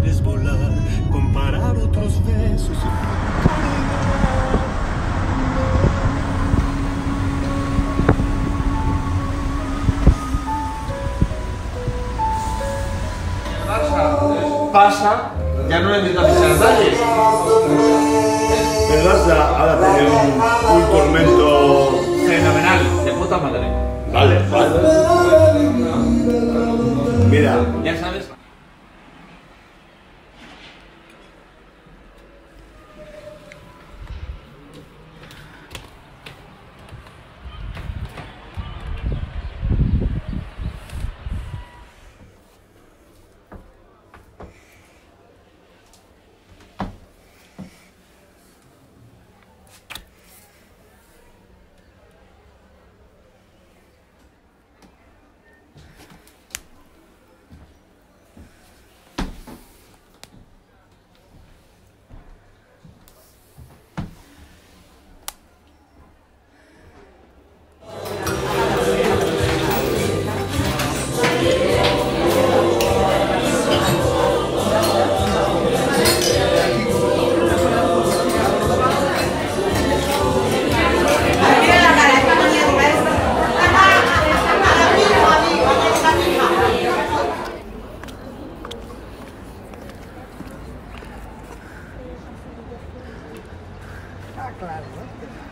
quieres volar, comparar otros besos. Pasa, ya no necesita fichar a nadie. El Barça ahora tiene un, un tormento. Fenomenal, de puta madre. Vale, vale. Mira, Ya sabes. Ah, claro. Né?